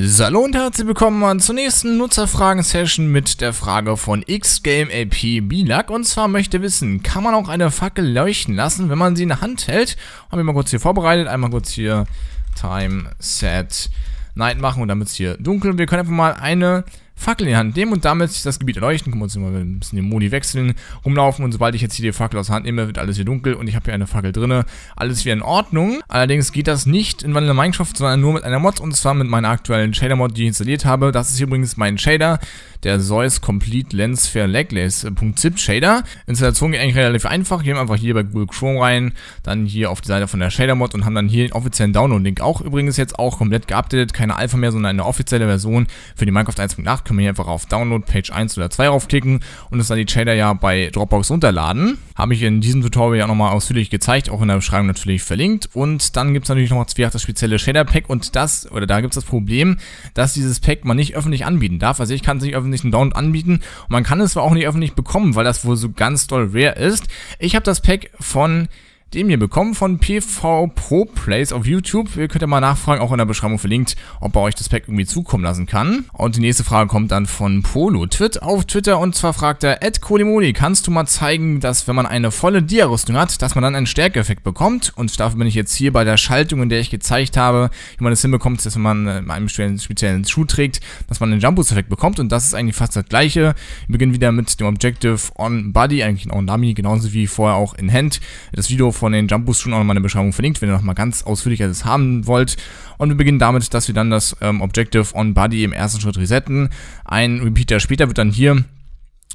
Hallo und herzlich willkommen zur nächsten Nutzerfragen-Session mit der Frage von XGameLP Bilak. Und zwar möchte wissen, kann man auch eine Fackel leuchten lassen, wenn man sie in der Hand hält? Haben wir mal kurz hier vorbereitet. Einmal kurz hier Time, Set, Night machen und damit es hier dunkel. Wir können einfach mal eine Fackel in die Hand nehmen und damit das Gebiet erleuchten. Können wir uns mal ein bisschen den Modi wechseln, rumlaufen und sobald ich jetzt hier die Fackel aus der Hand nehme, wird alles hier dunkel und ich habe hier eine Fackel drinne. Alles wieder in Ordnung. Allerdings geht das nicht in Vanilla Minecraft, sondern nur mit einer Mod und zwar mit meiner aktuellen Shader-Mod, die ich installiert habe. Das ist hier übrigens mein Shader, der Zeus Complete Lens Fair Legless.zip Shader. Installation geht eigentlich relativ einfach. Gehen einfach hier bei Google Chrome rein, dann hier auf die Seite von der Shader-Mod und haben dann hier den offiziellen Download-Link. Auch übrigens jetzt auch komplett geupdatet, keine Alpha mehr, sondern eine offizielle Version für die Minecraft 1.8 können wir hier einfach auf Download Page 1 oder 2 raufklicken und uns dann die Shader ja bei Dropbox runterladen. Habe ich in diesem Tutorial ja nochmal ausführlich gezeigt, auch in der Beschreibung natürlich verlinkt. Und dann gibt es natürlich noch das spezielle Shader Pack und das, oder da gibt es das Problem, dass dieses Pack man nicht öffentlich anbieten darf. Also ich kann es nicht öffentlich einen Download anbieten und man kann es zwar auch nicht öffentlich bekommen, weil das wohl so ganz doll rare ist. Ich habe das Pack von den wir bekommen von PV Pro Plays auf YouTube. Ihr könnt ja mal nachfragen, auch in der Beschreibung verlinkt, ob er euch das Pack irgendwie zukommen lassen kann. Und die nächste Frage kommt dann von Polo Twit auf Twitter und zwar fragt er, Ed Kolimoli, kannst du mal zeigen, dass wenn man eine volle Dia-Rüstung hat, dass man dann einen Stärkeeffekt bekommt? Und dafür bin ich jetzt hier bei der Schaltung, in der ich gezeigt habe, wie man das hinbekommt, dass wenn man äh, einen speziellen Schuh trägt, dass man einen Jump-Boost-Effekt bekommt. Und das ist eigentlich fast das gleiche. Wir beginnen wieder mit dem Objective on Body, eigentlich auch ein Dummy, genauso wie vorher auch in Hand. Das Video von den Jump Boost schon auch nochmal in der Beschreibung verlinkt, wenn ihr nochmal ganz ausführlich alles haben wollt. Und wir beginnen damit, dass wir dann das ähm, Objective on Body im ersten Schritt resetten. Ein Repeater später wird dann hier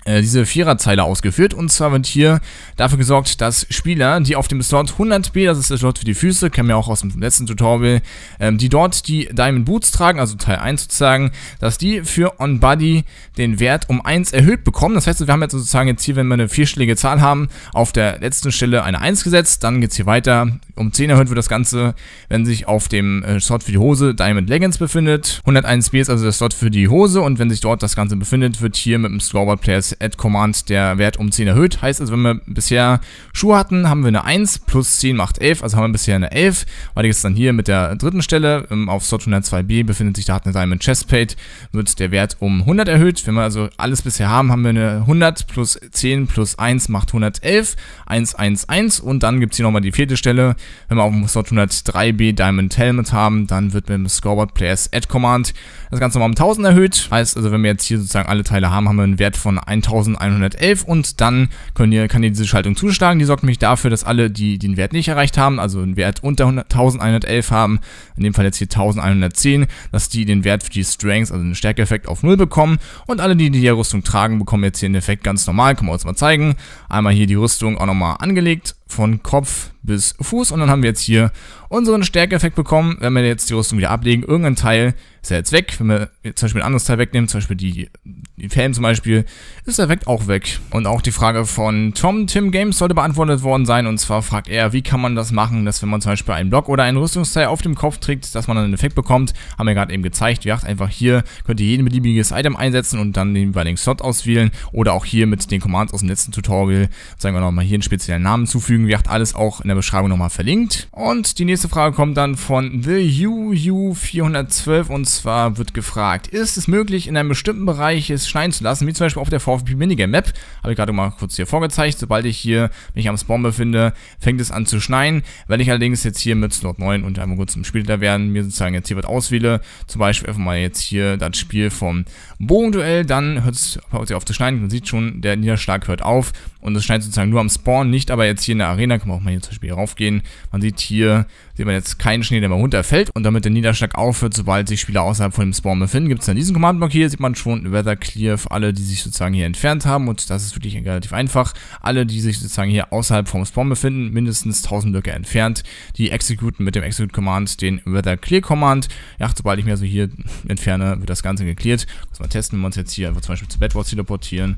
diese Viererzeile ausgeführt. Und zwar wird hier dafür gesorgt, dass Spieler, die auf dem Slot 100b, das ist der Slot für die Füße, kennen wir auch aus dem letzten Tutorial, ähm, die dort die Diamond Boots tragen, also Teil 1 sozusagen, dass die für On Body den Wert um 1 erhöht bekommen. Das heißt, wir haben jetzt sozusagen jetzt hier, wenn wir eine vierstellige Zahl haben, auf der letzten Stelle eine 1 gesetzt, dann geht es hier weiter. Um 10 erhöht wird das Ganze, wenn sich auf dem äh, Slot für die Hose Diamond Leggings befindet. 101b ist also der Slot für die Hose und wenn sich dort das Ganze befindet, wird hier mit dem Scoreboard Players Add-Command der Wert um 10 erhöht. Heißt also, wenn wir bisher Schuhe hatten, haben wir eine 1 plus 10 macht 11, also haben wir bisher eine 11. Weiter geht es dann hier mit der dritten Stelle. Ähm, auf Slot 102b befindet sich da eine Diamond Chestplate, wird der Wert um 100 erhöht. Wenn wir also alles bisher haben, haben wir eine 100 plus 10 plus 1 macht 111, 1, 1, 1 und dann gibt es hier nochmal die vierte Stelle. Wenn wir auf dem Slot 103b Diamond Helmet haben, dann wird mit dem Scoreboard Players Add Command das Ganze mal um 1000 erhöht. Heißt also, wenn wir jetzt hier sozusagen alle Teile haben, haben wir einen Wert von 1000 1111 und dann können ihr, kann ihr diese Schaltung zuschlagen. Die sorgt nämlich dafür, dass alle, die den Wert nicht erreicht haben, also einen Wert unter 1111 haben, in dem Fall jetzt hier 1110, dass die den Wert für die Strengths, also den Stärkeeffekt auf 0 bekommen und alle, die die Rüstung tragen, bekommen jetzt hier den Effekt ganz normal. Können wir uns mal zeigen. Einmal hier die Rüstung auch nochmal angelegt von Kopf bis Fuß und dann haben wir jetzt hier unseren Stärkeeffekt bekommen. Wenn wir jetzt die Rüstung wieder ablegen, irgendein Teil ist ja jetzt weg. Wenn wir zum Beispiel ein anderes Teil wegnehmen, zum Beispiel die, die Fällen zum Beispiel, ist der Effekt auch weg. Und auch die Frage von Tom Tim Games sollte beantwortet worden sein. Und zwar fragt er, wie kann man das machen, dass wenn man zum Beispiel einen Block oder einen Rüstungsteil auf dem Kopf trägt, dass man dann einen Effekt bekommt. Haben wir gerade eben gezeigt. Wie gesagt, einfach hier könnt ihr jeden beliebiges Item einsetzen und dann den jeweiligen Slot auswählen. Oder auch hier mit den Commands aus dem letzten Tutorial, sagen wir nochmal hier einen speziellen Namen zufügen. Wie gesagt, alles auch in der Beschreibung nochmal verlinkt. Und die nächste Frage kommt dann von The UU412 und zwar wird gefragt, ist es möglich, in einem bestimmten Bereich es schneien zu lassen, wie zum Beispiel auf der VFP Minigame Map, habe ich gerade mal kurz hier vorgezeigt, sobald ich hier mich am Spawn befinde, fängt es an zu schneien, wenn ich allerdings jetzt hier mit Slot 9 und einmal kurz im Spielter werden, mir sozusagen jetzt hier was auswähle, zum Beispiel einfach mal jetzt hier das Spiel vom Bogenduell, dann hört es auf zu schneiden, man sieht schon, der Niederschlag hört auf und es scheint sozusagen nur am Spawn, nicht aber jetzt hier in der Arena, kann man auch mal hier zum Beispiel raufgehen, man sieht hier, sieht man jetzt keinen Schnee, der mal runterfällt und damit der Niederschlag aufhört, sobald sich Spieler außerhalb von dem Spawn befinden, gibt es dann diesen Command-Block hier, sieht man schon Weather Clear für alle, die sich sozusagen hier entfernt haben und das ist wirklich relativ einfach. Alle, die sich sozusagen hier außerhalb vom Spawn befinden, mindestens 1000 Blöcke entfernt, die executen mit dem Execute-Command den Weather Clear-Command. Ja, sobald ich mir also hier entferne, wird das Ganze geklärt. Muss man testen, wenn wir uns jetzt hier einfach zum Beispiel zu Bedwars teleportieren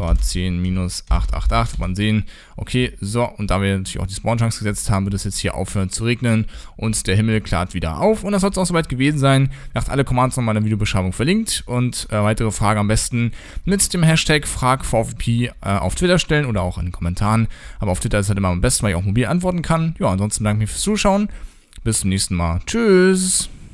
dort 10 minus 888, man sehen, okay, so, und da wir natürlich auch die Spawn-Chance gesetzt haben, wird es jetzt hier aufhören zu regnen und der Himmel klart wieder auf und das soll es auch soweit gewesen sein. Ihr habt alle Commands nochmal in der Videobeschreibung verlinkt und äh, weitere Fragen am besten mit dem Hashtag FragVVP äh, auf Twitter stellen oder auch in den Kommentaren, aber auf Twitter ist halt immer am besten, weil ich auch mobil antworten kann. Ja, ansonsten danke ich fürs Zuschauen, bis zum nächsten Mal, tschüss!